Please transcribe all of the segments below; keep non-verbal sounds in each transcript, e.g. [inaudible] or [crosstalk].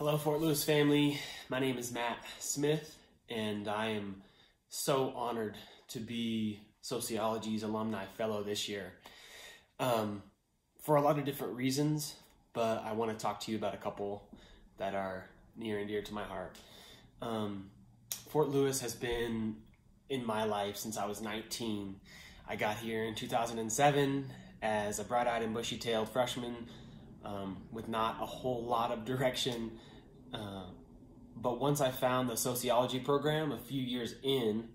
Hello, Fort Lewis family. My name is Matt Smith, and I am so honored to be Sociology's Alumni Fellow this year. Um, for a lot of different reasons, but I want to talk to you about a couple that are near and dear to my heart. Um, Fort Lewis has been in my life since I was 19. I got here in 2007 as a bright eyed and bushy tailed freshman um, with not a whole lot of direction. Uh, but once I found the sociology program a few years in,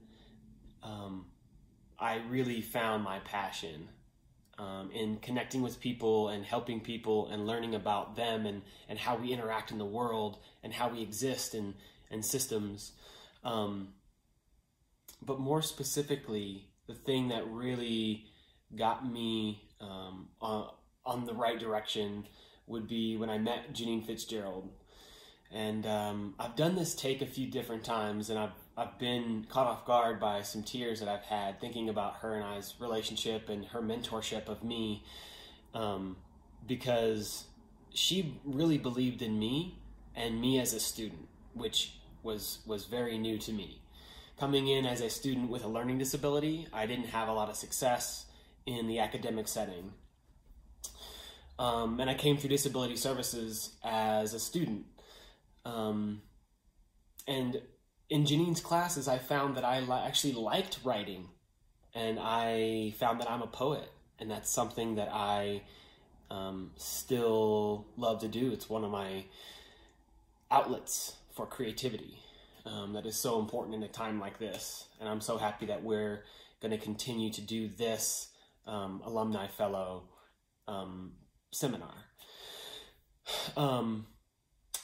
um, I really found my passion um, in connecting with people and helping people and learning about them and, and how we interact in the world and how we exist in, in systems. Um, but more specifically, the thing that really got me um, on, on the right direction would be when I met Janine Fitzgerald. And um, I've done this take a few different times, and I've I've been caught off guard by some tears that I've had thinking about her and I's relationship and her mentorship of me, um, because she really believed in me and me as a student, which was was very new to me. Coming in as a student with a learning disability, I didn't have a lot of success in the academic setting. Um, and I came through disability services as a student. Um, and in Janine's classes, I found that I li- actually liked writing, and I found that I'm a poet, and that's something that I um, still love to do. It's one of my outlets for creativity um, that is so important in a time like this. And I'm so happy that we're going to continue to do this um, alumni fellow um, seminar. Um,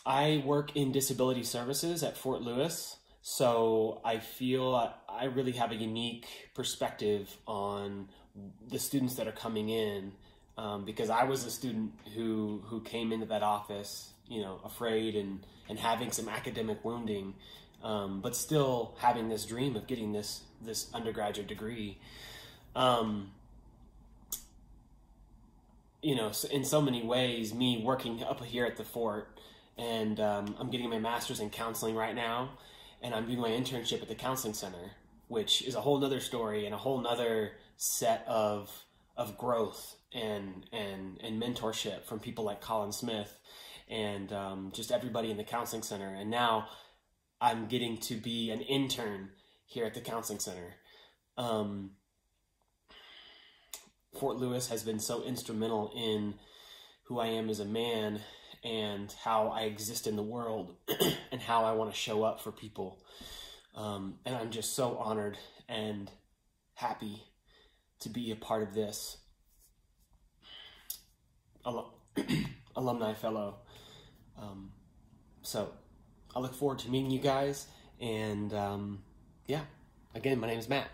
I work in disability services at Fort Lewis, so I feel I really have a unique perspective on the students that are coming in um, because I was a student who who came into that office, you know, afraid and and having some academic wounding, um, but still having this dream of getting this this undergraduate degree. Um, you know, in so many ways, me working up here at the fort, and um, I'm getting my master's in counseling right now, and I'm doing my internship at the counseling center, which is a whole nother story and a whole nother set of of growth and and and mentorship from people like Colin Smith and um, just everybody in the counseling center. And now I'm getting to be an intern here at the counseling center. Um, Fort Lewis has been so instrumental in who I am as a man and how I exist in the world [clears throat] and how I want to show up for people. Um, and I'm just so honored and happy to be a part of this [clears throat] alumni fellow. Um, so I look forward to meeting you guys. And um, yeah, again, my name is Matt.